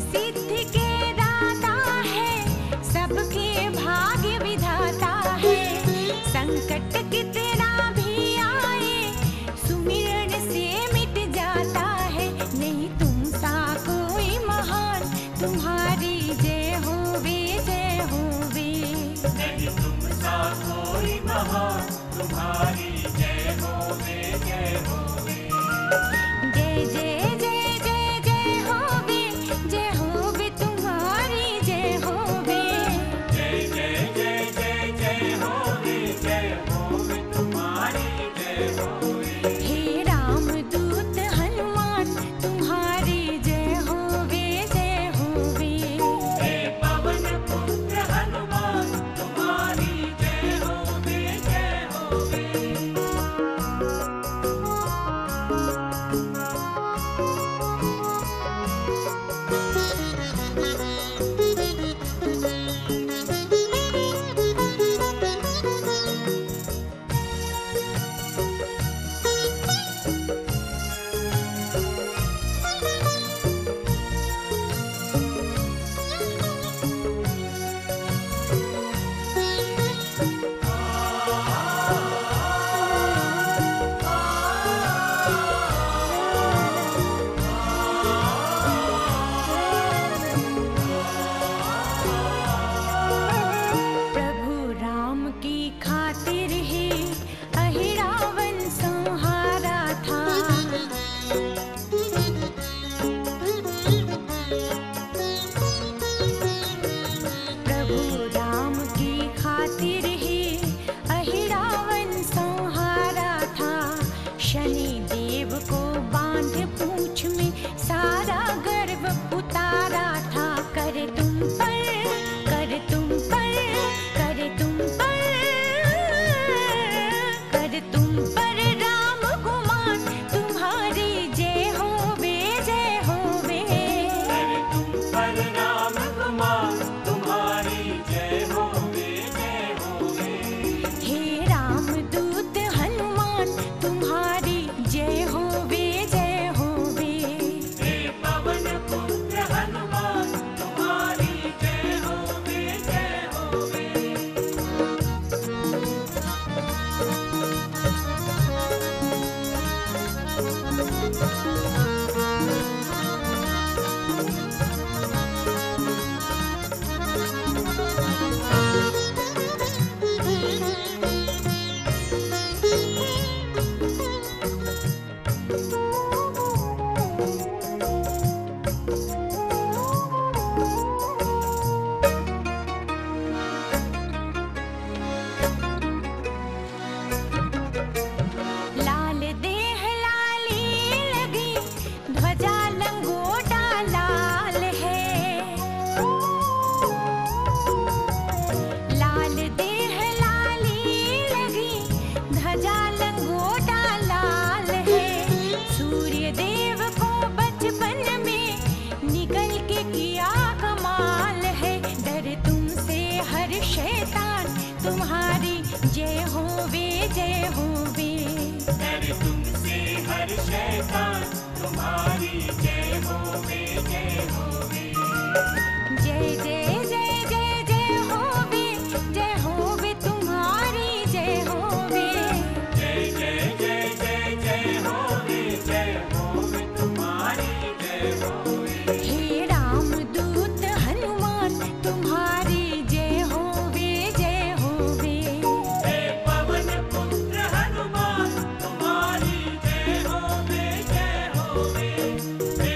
सिद्ध के Jenny. हूँ भी तुमसे हर शैतान तुम्हारी जय हो बे जय हो। Hey.